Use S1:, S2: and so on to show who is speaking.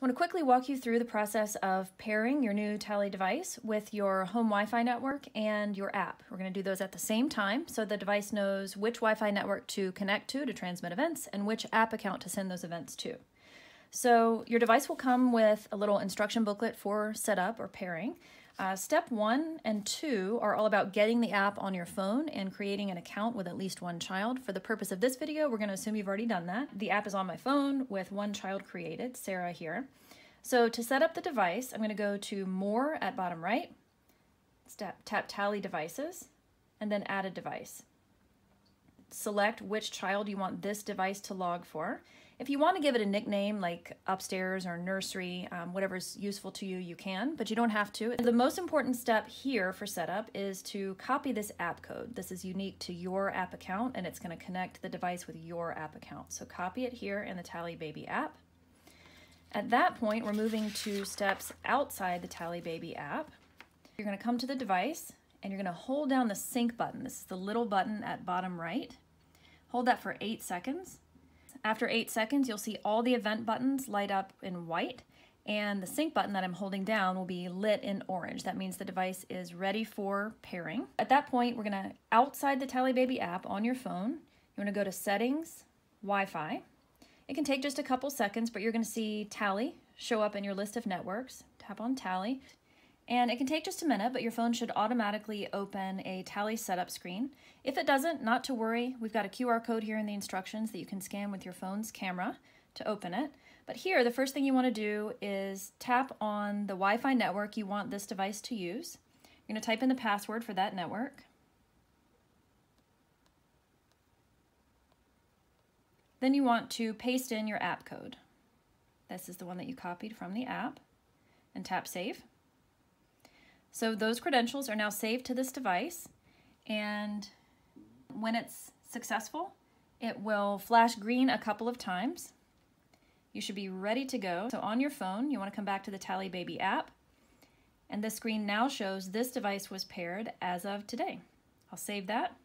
S1: I want to quickly walk you through the process of pairing your new Talli device with your home Wi-Fi network and your app. We're going to do those at the same time so the device knows which Wi-Fi network to connect to to transmit events and which app account to send those events to. So your device will come with a little instruction booklet for setup or pairing. Uh, step one and two are all about getting the app on your phone and creating an account with at least one child. For the purpose of this video, we're going to assume you've already done that. The app is on my phone with one child created, Sarah here. So to set up the device, I'm going to go to More at bottom right, step, tap Talli Devices, and then Add a Device. Select which child you want this device to log for. If you want to give it a nickname like upstairs or nursery, um, whatever's useful to you, you can, but you don't have to. The most important step here for setup is to copy this app code. This is unique to your app account and it's going to connect the device with your app account. So copy it here in the Talli Baby app. At that point, we're moving to steps outside the Talli Baby app. You're going to come to the device and you're going to hold down the sync button. This is the little button at bottom right. Hold that for eight seconds. After eight seconds, you'll see all the event buttons light up in white and the sync button that I'm holding down will be lit in orange. That means the device is ready for pairing. At that point, we're gonna, outside the Talli Baby app on your phone, you wanna go to Settings, Wi-Fi. It can take just a couple seconds, but you're gonna see Talli show up in your list of networks. Tap on Talli. And it can take just a minute, but your phone should automatically open a Talli setup screen. If it doesn't, not to worry. We've got a QR code here in the instructions that you can scan with your phone's camera to open it. But here, the first thing you want to do is tap on the Wi-Fi network you want this device to use. You're going to type in the password for that network. Then you want to paste in your app code. This is the one that you copied from the app and tap Save. So those credentials are now saved to this device and when it's successful, it will flash green a couple of times. You should be ready to go. So on your phone, you want to come back to the Talli Baby app and the screen now shows this device was paired as of today. I'll save that